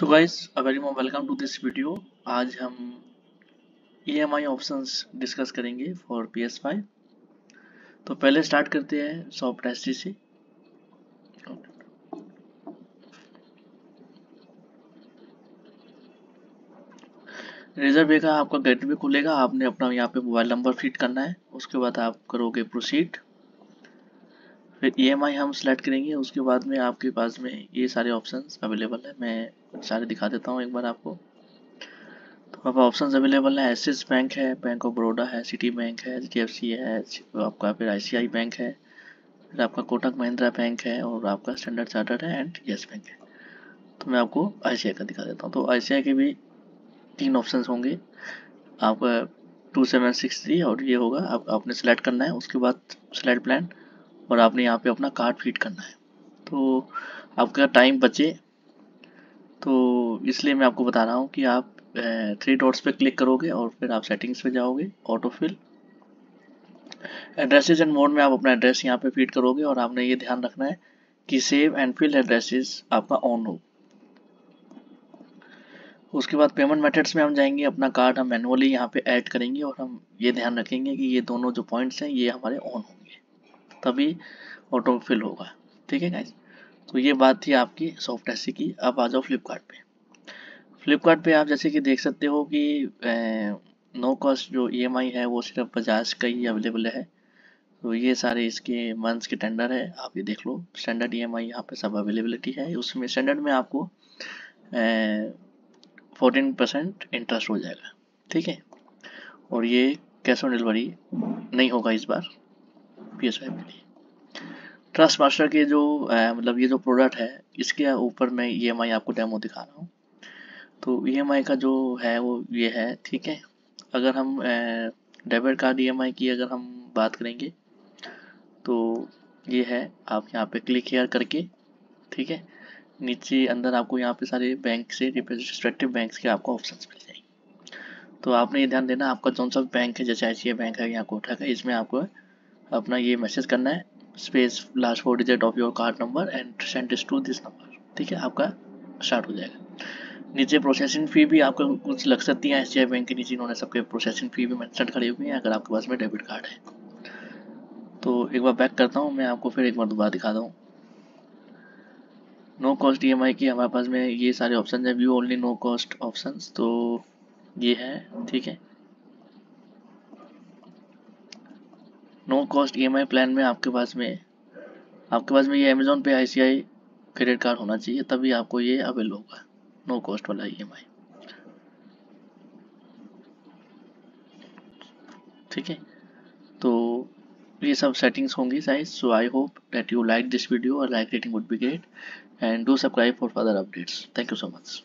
So guys very warm welcome to this video आज हम EMI options discuss करेंगे for P S five तो पहले स्टार्ट करते हैं सॉफ्ट एस से। रेजर वे का आपका गेटवे खुलेगा, आपने अपना यहाँ पे मोबाइल नंबर फ़ीड करना है, उसके बाद आप करोगे प्रोसीड फिर ई e हम सेलेक्ट करेंगे, उसके बाद में आपके पास में ये सारे ऑप्शंस अवेलेबल है। मैं सारे दिखा देता हूँ एक बार आपको। तो अब ऑप्शंस अवेलेबल है। एसिस बैंक है बैंक ऑफ़ बड़ौदा है सिटी बैंक है एच है, आपका फिर आई बैंक है, फिर आपका कोटक महिंद्रा बैंक है और आपका स्टैंडर्ड चार्टर्ड है एंड येस बैंक है। तो मैं आपको आई का दिखा देता हूँ। तो आई के भी तीन ऑप्शन होंगे। आपका टू सेवन सिक्स थ्री और ये होगा, आप, आपने सेलेक्ट करना है। उसके बाद सेलेक्ट प्लान और आपने यहाँ पे अपना कार्ड फ़ीड करना है। तो आपका टाइम बचे। तो इसलिए मैं आपको बता रहा हूँ कि आप थ्री डॉट्स पे क्लिक करोगे और फिर आप सेटिंग्स पे जाओगे auto fill addresses and mode में आप अपना एड्रेस यहाँ पे फ़ीड करोगे और आपने ये ध्यान रखना है कि सेव एंड फिल एड्रेसेस आपका ऑन हो। उसके बाद पेमेंट मेथड्स में हम जाएँगे, अपना कार्ड हम मैनुअली यहाँ पे ऐड करेंगे और हम ये ध्यान रखेंगे कि ये दोनों जो पॉइंट्स हैं, ये हमारे ऑन होंगे। तभी ऑटो फिल होगा। ठीक है गाइज़ तो ये बात थी आपकी सॉफ्ट एसी की। अब आ जाओ फ्लिपकार्ट पे। फ्लिपकार्ट पे आप जैसे कि देख सकते हो कि नो कॉस्ट जो ई e है, वो सिर्फ़ बजाज का ही अवेलेबल है। तो ये सारे इसके मंथ्स के टेंडर है। आप ये देख लो स्टैंडर्ड ई एम आई यहाँ पे सब अवेलेबिलिटी है। उसमें स्टैंडर्ड में आपको फोर्टीन परसेंट इंटरेस्ट हो जाएगा। ठीक है? और ये कैश ऑन डिलीवरी नहीं होगा इस बार। पी एस के लिए ट्रस्ट मास्टर के जो मतलब ये जो प्रोडक्ट है, इसके ऊपर मैं ई एम आई आपको डेमो दिखा रहा हूँ। तो ई एम आई का जो है, वो ये है, ठीक है? अगर हम debit card E M I की अगर हम बात करेंगे तो ये है, आप यहाँ पे क्लिक हेयर करके, ठीक है? नीचे अंदर आपको यहाँ पे सारे बैंक से रिप्रेजेंटेटिव बैंक के आपको ऑप्शन मिल जाएँगे। तो आपने ये ध्यान देना, आपका कौन सा बैंक है, जैसे आई बैंक है या कोटक है इसमें आपको अपना ये मैसेज करना है। Space last four digit of your card number and send to this number ठीक है? आपका स्टार्ट हो जाएगा। नीचे प्रोसेसिंग फ़ी भी आपको कुछ लग सकती है। एस बैंक के नीचे इन्होंने सबके प्रोसेसिंग फ़ी भी मैंशन करे हुई है, अगर आपके पास में डेबिट कार्ड है। तो एक बार बैक करता हूँ, मैं आपको फिर एक बार दोबारा दिखा दूँ। नो कॉस्ट ईएमआई की हमारे पास में ये सारे ऑप्शन है। View only no cost option तो ये है। ठीक है? नो कॉस्ट ई प्लान में आपके पास में, आपके पास में ये अमेजोन पे आई क्रेडिट कार्ड होना चाहिए, तभी आपको ये अवेल होगा। नो कॉस्ट वाला ई ठीक है? तो ये सब सेटिंग्स होंगी size so I hope that you like this video और like rating would be great and do subscribe for further updates thank you so much